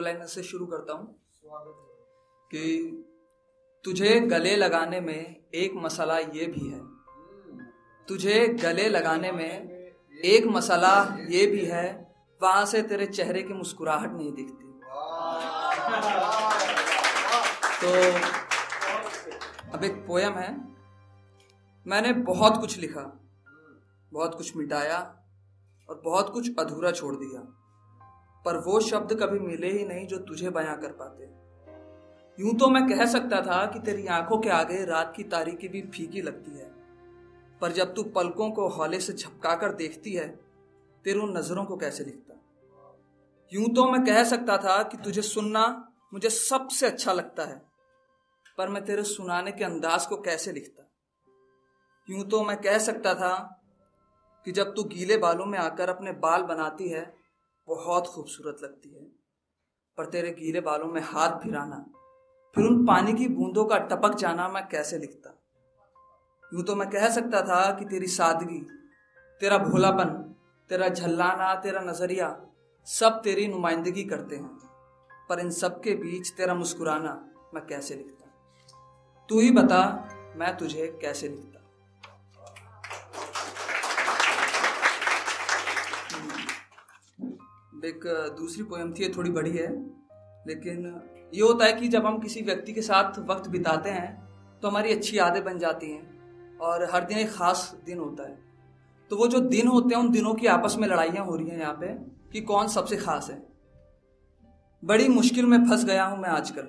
Line से शुरू करता हूँ। कि तुझे गले लगाने में एक मसला ये भी है। तुझे गले लगाने में एक मसला ये भी है वहाँ से तेरे चेहरे की मुस्कुराहट नहीं दिखती। तो अब एक पोयम है। मैंने बहुत कुछ लिखा बहुत कुछ मिटाया और बहुत कुछ अधूरा छोड़ दिया। पर वो शब्द कभी मिले ही नहीं जो तुझे बयां कर पाते। यूँ तो मैं कह सकता था कि तेरी आँखों के आगे रात की तारीखी भी फीकी लगती है। पर जब तू पलकों को हौले से झपका कर देखती है तेरे उन नज़रों को कैसे लिखता यूँ तो मैं कह सकता था कि तुझे सुनना मुझे सबसे अच्छा लगता है, पर मैं तेरे सुनाने के अंदाज को कैसे लिखता? यूँ तो मैं कह सकता था कि जब तू गीले बालों में आकर अपने बाल बनाती है बहुत खूबसूरत लगती है। पर तेरे गीले बालों में हाथ फिराना, फिर उन पानी की बूंदों का टपक जाना मैं कैसे लिखता? यूँ तो मैं कह सकता था कि तेरी सादगी, तेरा भोलापन, तेरा झल्लाना, तेरा नज़रिया, सब तेरी नुमाइंदगी करते हैं। पर इन सब के बीच तेरा मुस्कुराना मैं कैसे लिखता? तू ही बता मैं तुझे कैसे लिखता? एक दूसरी पोएम थी, ये थोड़ी बड़ी है, लेकिन ये होता है कि जब हम किसी व्यक्ति के साथ वक्त बिताते हैं तो हमारी अच्छी यादें बन जाती हैं, और हर दिन एक ख़ास दिन होता है। तो वो जो दिन होते हैं, उन दिनों की आपस में लड़ाइयाँ हो रही हैं यहाँ पे, कि कौन सबसे ख़ास है। बड़ी मुश्किल में फंस गया हूँ मैं आजकल।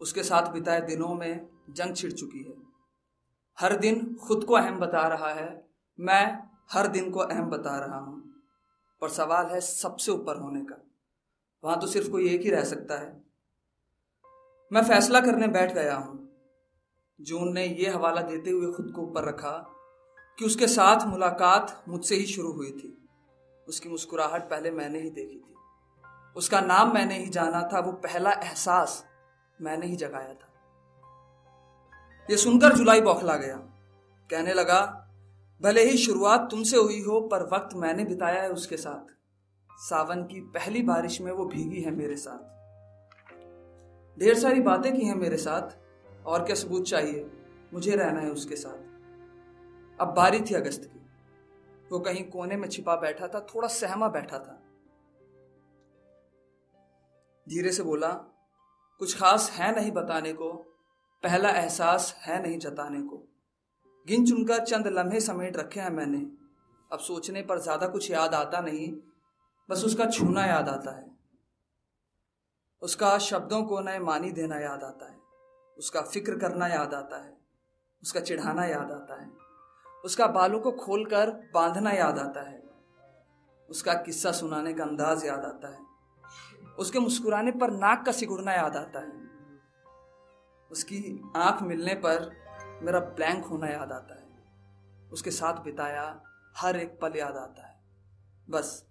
उसके साथ बिताए दिनों में जंग छिड़ चुकी है। हर दिन खुद को अहम बता रहा है, मैं हर दिन को अहम बता रहा हूँ। पर सवाल है सबसे ऊपर होने का। वहाँ तो सिर्फ़ कोई एक ही रह सकता है। मैं फैसला करने बैठ गया हूँ। जून ने यह हवाला देते हुए खुद को ऊपर रखा कि उसके साथ मुलाकात मुझसे ही शुरू हुई थी। उसकी मुस्कुराहट पहले मैंने ही देखी थी। उसका नाम मैंने ही जाना था, वो पहला एहसास मैंने ही जगाया था। ये सुनकर जुलाई बौखला गया। कहने लगा भले ही शुरुआत तुमसे हुई हो, पर वक्त मैंने बिताया है उसके साथ। सावन की पहली बारिश में वो भीगी है मेरे साथ। ढेर सारी बातें की हैं मेरे साथ, और क्या सबूत चाहिए? मुझे रहना है उसके साथ। अब बारी थी अगस्त की। वो कहीं कोने में छिपा बैठा था, थोड़ा सहमा बैठा था। धीरे से बोला, कुछ खास है नहीं बताने को, पहला एहसास है नहीं जताने को। गिन चुनकर चंद लम्हे समेट रखे हैं मैंने। अब सोचने पर ज़्यादा कुछ याद आता नहीं, बस उसका छूना याद आता है। उसका शब्दों को नए मानी देना याद आता है। उसका फ़िक्र करना याद आता है। उसका चिढ़ाना याद आता है। उसका बालों को खोलकर बांधना याद आता है। उसका किस्सा सुनाने का अंदाज याद आता है। उसके मुस्कुराने पर नाक का सिकुड़ना याद आता है। उसकी आँख मिलने पर मेरा ब्लैंक होना याद आता है। उसके साथ बिताया, हर एक पल याद आता है। बस,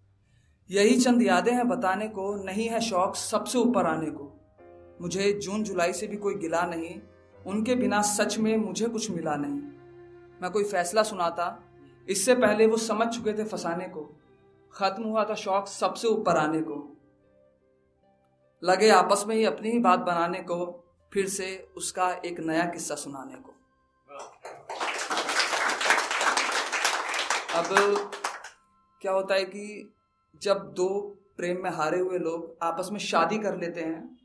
यही चंद यादें हैं बताने को, नहीं है शौक सबसे ऊपर आने को। मुझे जून जुलाई से भी कोई गिला नहीं, उनके बिना सच में मुझे कुछ मिला नहीं। मैं कोई फैसला सुनाता, इससे पहले वो समझ चुके थे फंसाने को। खत्म हुआ था शौक सबसे ऊपर आने को। लगे आपस में ही अपनी ही बात बनाने को, फिर से उसका एक नया किस्सा सुनाने को। अब क्या होता है कि जब दो प्रेम में हारे हुए लोग आपस में शादी कर लेते हैं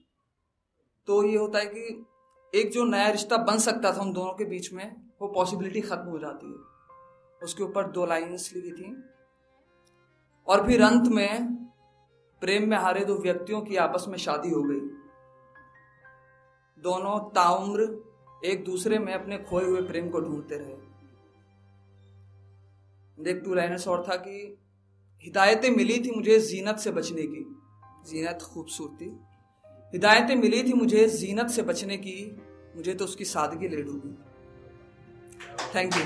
तो ये होता है कि एक जो नया रिश्ता बन सकता था उन दोनों के बीच में, वो पॉसिबिलिटी खत्म हो जाती है। उसके ऊपर दो लाइन्स लिखी थी। और फिर अंत में प्रेम में हारे दो व्यक्तियों की आपस में शादी हो गई। दोनों ताउम्र एक दूसरे में अपने खोए हुए प्रेम को ढूंढते रहे। देख टू लाइनर्स और था कि हिदायतें मिली थी मुझे जीनत से बचने की। जीनत खूबसूरती। हिदायतें मिली थी मुझे जीनत से बचने की। मुझे तो उसकी सादगी ले डूबी। Thank you